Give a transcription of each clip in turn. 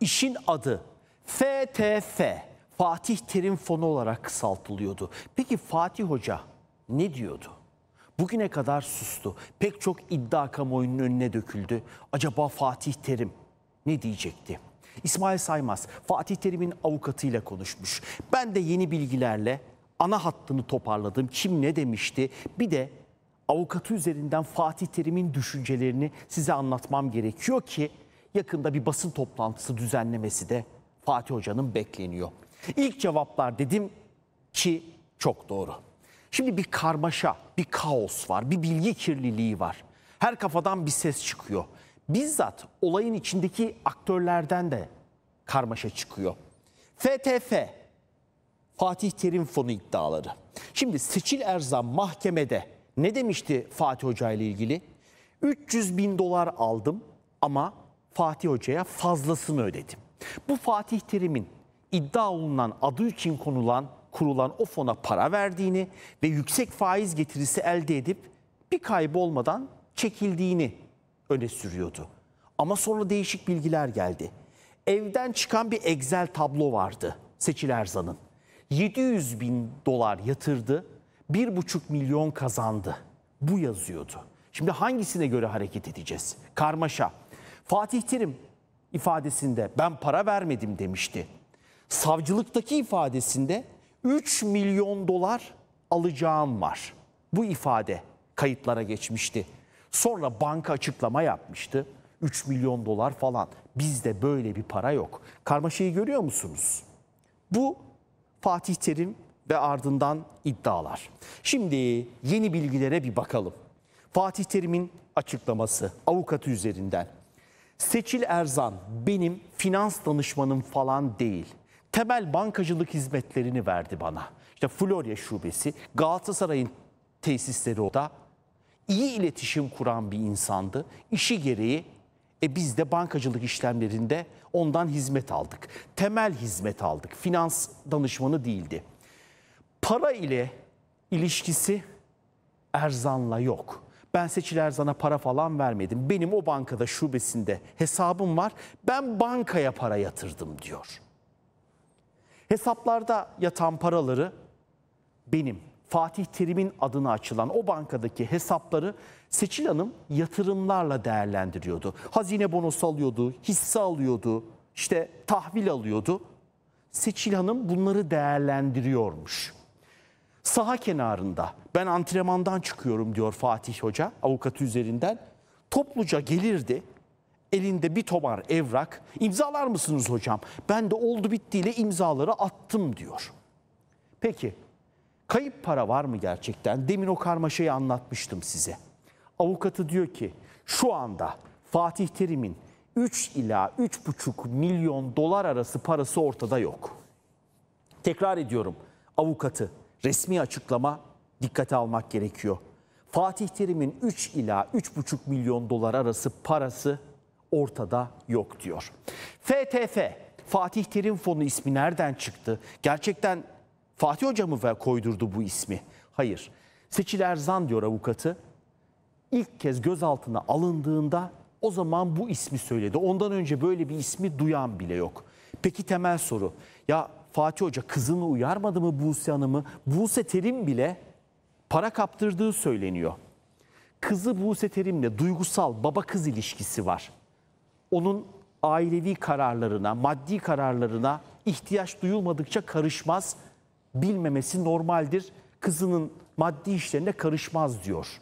İşin adı FTF, Fatih Terim Fonu olarak kısaltılıyordu. Peki Fatih Hoca ne diyordu? Bugüne kadar sustu. Pek çok iddia kamuoyunun önüne döküldü. Acaba Fatih Terim ne diyecekti? İsmail Saymaz, Fatih Terim'in avukatıyla konuşmuş. Ben de yeni bilgilerle ana hattını toparladım. Kim ne demişti? Bir de avukatı üzerinden Fatih Terim'in düşüncelerini size anlatmam gerekiyor ki yakında bir basın toplantısı düzenlemesi de Fatih Hoca'nın bekleniyor. İlk cevaplar dedim ki çok doğru. Şimdi bir karmaşa, bir kaos var, bir bilgi kirliliği var. Her kafadan bir ses çıkıyor. Bizzat olayın içindeki aktörlerden de karmaşa çıkıyor. FTF, Fatih Terim Fonu iddiaları. Şimdi Seçil Erzan mahkemede ne demişti Fatih Hoca ile ilgili? 300 bin dolar aldım ama Fatih Hoca'ya fazlasını ödedim. Bu Fatih Terim'in iddia olunan adı için konulan kurulan o fona para verdiğini ve yüksek faiz getirisi elde edip bir kaybı olmadan çekildiğini öne sürüyordu. Ama sonra değişik bilgiler geldi. Evden çıkan bir Excel tablo vardı Seçil Erzan'ın. 700 bin dolar yatırdı, 1,5 milyon kazandı. Bu yazıyordu. Şimdi hangisine göre hareket edeceğiz? Karmaşa. Fatih Terim ifadesinde ben para vermedim demişti. Savcılıktaki ifadesinde 3 milyon dolar alacağım var. Bu ifade kayıtlara geçmişti. Sonra banka açıklama yapmıştı. 3 milyon dolar falan. Bizde böyle bir para yok. Karmaşayı görüyor musunuz? Bu Fatih Terim ve ardından iddialar. Şimdi yeni bilgilere bir bakalım. Fatih Terim'in açıklaması avukatı üzerinden. Seçil Erzan benim finans danışmanım falan değil. Temel bankacılık hizmetlerini verdi bana. İşte Florya şubesi, Galatasaray'ın tesisleri o da. İyi iletişim kuran bir insandı. İşi gereği e biz de bankacılık işlemlerinde ondan hizmet aldık. Temel hizmet aldık. Finans danışmanı değildi. Para ile ilişkisi Erzan'la yok. Ben Seçil Erzan'a para falan vermedim. Benim o bankada şubesinde hesabım var. Ben bankaya para yatırdım diyor. Hesaplarda yatan paraları benim Fatih Terim'in adına açılan o bankadaki hesapları Seçil Hanım yatırımlarla değerlendiriyordu. Hazine bonosu alıyordu, hisse alıyordu, işte tahvil alıyordu. Seçil Hanım bunları değerlendiriyormuş. Saha kenarında ben antrenmandan çıkıyorum diyor Fatih Hoca avukatı üzerinden. Topluca gelirdi elinde bir tomar evrak imzalar mısınız hocam? Ben de oldu bittiyle imzaları attım diyor. Peki kayıp para var mı gerçekten? Demin o karmaşayı anlatmıştım size. Avukatı diyor ki şu anda Fatih Terim'in 3 ila 3,5 milyon dolar arası parası ortada yok. Tekrar ediyorum avukatı resmi açıklama dikkate almak gerekiyor. Fatih Terim'in 3 ila 3,5 milyon dolar arası parası ortada yok diyor. FTF, Fatih Terim Fonu ismi nereden çıktı? Gerçekten Fatih Hoca mı koydurdu bu ismi? Hayır. Seçil Erzan diyor avukatı. İlk kez gözaltına alındığında o zaman bu ismi söyledi. Ondan önce böyle bir ismi duyan bile yok. Peki temel soru. Ya Fatih Hoca kızını uyarmadı mı Buse Hanım'ı? Buse Terim bile para kaptırdığı söyleniyor. Kızı Buse Terim'le duygusal baba kız ilişkisi var onun ailevi kararlarına, maddi kararlarına ihtiyaç duyulmadıkça karışmaz. Bilmemesi normaldir. Kızının maddi işlerine karışmaz diyor.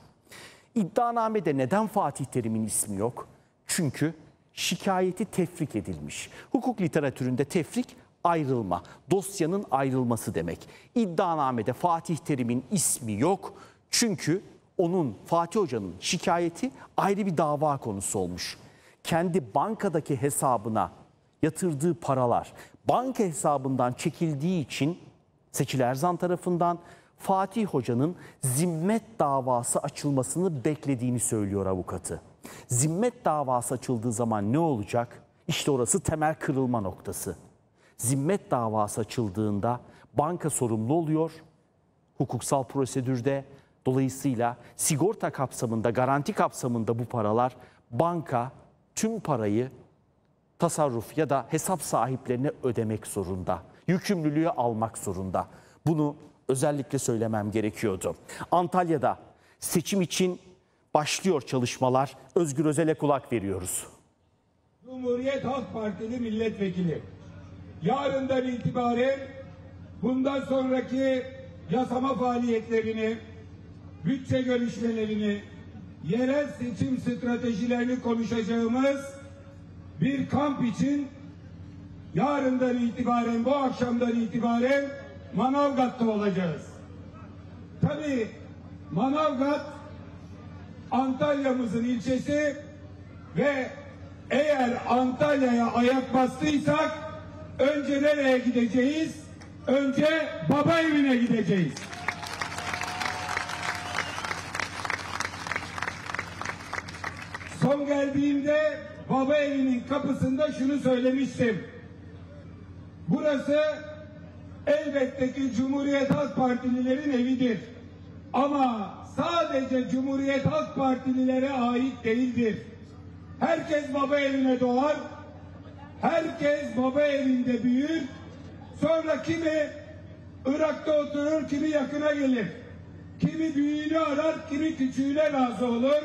İddianamede neden Fatih Terim'in ismi yok? Çünkü şikayeti tefrik edilmiş. Hukuk literatüründe tefrik ayrılma, dosyanın ayrılması demek. İddianamede Fatih Terim'in ismi yok. Çünkü onun Fatih Hoca'nın şikayeti ayrı bir dava konusu olmuş kendi bankadaki hesabına yatırdığı paralar banka hesabından çekildiği için Seçil Erzan tarafından Fatih Hoca'nın zimmet davası açılmasını beklediğini söylüyor avukatı. Zimmet davası açıldığı zaman ne olacak? İşte orası temel kırılma noktası. Zimmet davası açıldığında banka sorumlu oluyor. Hukuksal prosedürde dolayısıyla sigorta kapsamında, garanti kapsamında bu paralar banka tüm parayı tasarruf ya da hesap sahiplerine ödemek zorunda. Yükümlülüğü almak zorunda. Bunu özellikle söylemem gerekiyordu. Antalya'da seçim için başlıyor çalışmalar. Özgür Özel'e kulak veriyoruz. Cumhuriyet Halk Partili milletvekili. Yarından itibaren bundan sonraki yasama faaliyetlerini, bütçe görüşmelerini, yerel seçim stratejilerini konuşacağımız bir kamp için yarından itibaren, bu akşamdan itibaren Manavgat'ta olacağız. Tabii Manavgat Antalya'mızın ilçesi ve eğer Antalya'ya ayak bastıysak önce nereye gideceğiz? Önce baba evine gideceğiz. Son geldiğimde baba evinin kapısında şunu söylemiştim. Burası elbette ki Cumhuriyet Halk Partililerin evidir. Ama sadece Cumhuriyet Halk Partililere ait değildir. Herkes baba evine doğar. Herkes baba evinde büyür. Sonra kimi Irak'ta oturur, kimi yakına gelir. Kimi büyüğünü arar, kimi küçüğüne razı olur.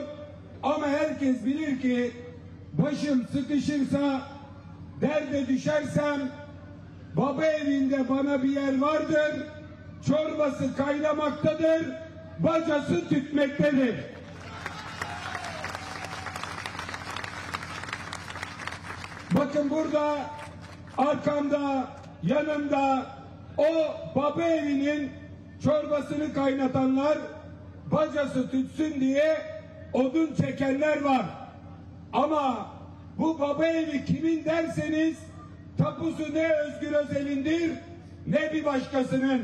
Ama herkes bilir ki başım sıkışırsa, derde düşersem baba evinde bana bir yer vardır. Çorbası kaynamaktadır, bacası tütmektedir. Bakın burada arkamda, yanımda o baba evinin çorbasını kaynatanlar bacası tütsün diye odun çekenler var. Ama bu baba evi kimin derseniz tapusu ne Özgür Özel'indir ne bir başkasının.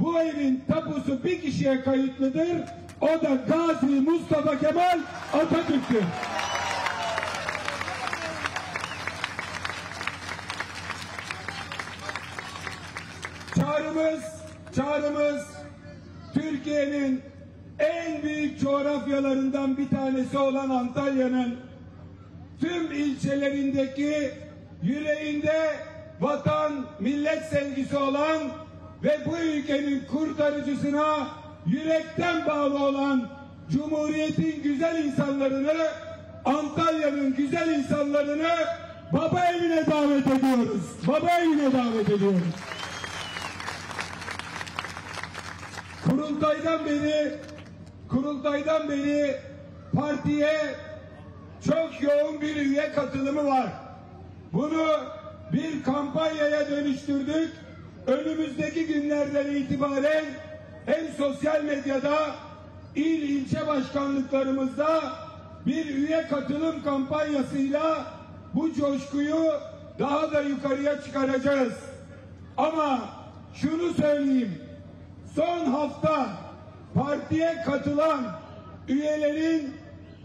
Bu evin tapusu bir kişiye kayıtlıdır. O da Gazi Mustafa Kemal Atatürk'tür. Çağrımız, çağrımız Türkiye'nin en büyük coğrafyalarından bir tanesi olan Antalya'nın tüm ilçelerindeki yüreğinde vatan, millet sevgisi olan ve bu ülkenin kurtarıcısına yürekten bağlı olan Cumhuriyet'in güzel insanlarını, Antalya'nın güzel insanlarını baba evine davet ediyoruz. Baba evine davet ediyoruz. Kurultaydan beri kurultaydan beri partiye çok yoğun bir üye katılımı var. Bunu bir kampanyaya dönüştürdük. Önümüzdeki günlerden itibaren hem sosyal medyada il ilçe başkanlıklarımızda bir üye katılım kampanyasıyla bu coşkuyu daha da yukarıya çıkaracağız. Ama şunu söyleyeyim. Son hafta partiye katılan üyelerin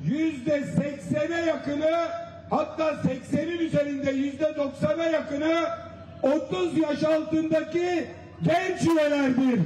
yüzde seksene yakını hatta seksenin üzerinde yüzde doksana yakını 30 yaş altındaki genç üyelerdir.